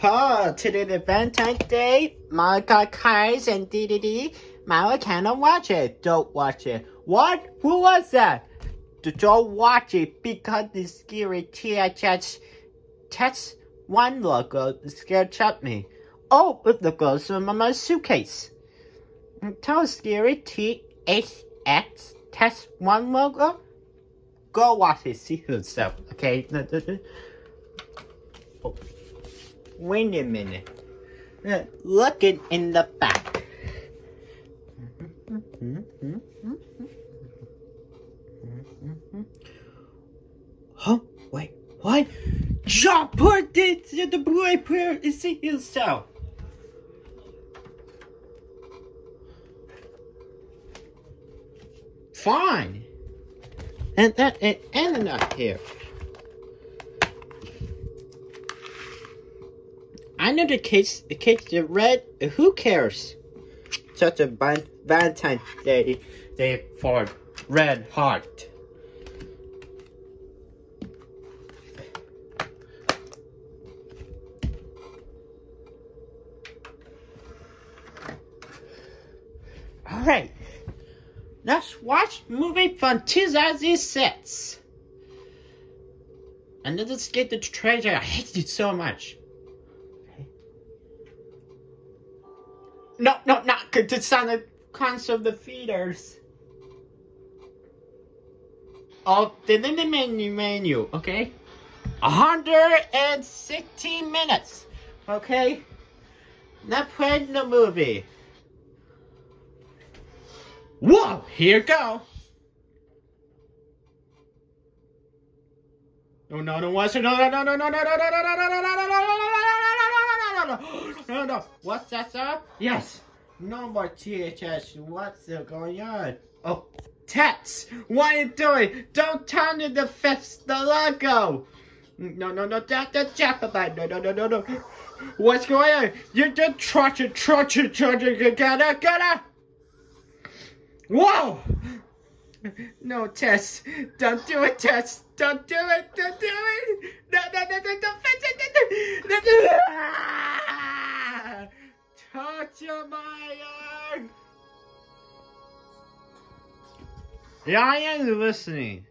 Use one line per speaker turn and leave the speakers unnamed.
Oh, today the Valentine's Day, Monica Kais and DDD. Mama cannot watch it. Don't watch it. What? Who was that? Don't watch it because the scary THX Tex one logo scared shut me. Oh, it looks from my suitcase. Tell scary THX Tex one logo. Go watch it, see yourself, okay? Oh. Wait a minute. Uh, looking in the back. Huh? Wait, what? Jump! Put in the boy prayer and see yourself. Fine. And that and, and not here. I know the kids, the kids, the red, who cares? Such a Valentine's Day, day for red heart. Alright, let's watch movie from 2006. And let's get the treasure. I hate it so much. No, no, not good to sound the cons of the feeders. Oh, the the menu menu, okay? 116 minutes, okay? Now play the movie. Whoa, here go. No, no, no, what's it? No, no, no, no, no, no, no, no, no, no, no, no, no, no, no, no, no, no. No no no, what's that, sir? Yes. No more THX. What's going on? Oh, Tats. What are you doing? Don't turn in the fist the logo. No, no, no, that, that Japanese. No, no, no, no, no. What's going on? You're just trudging, trudging, trudging. Gotta, gotta. Whoa! No, Tex. Don't do it, Tex. Don't do it. Don't do it. Yeah, I am listening.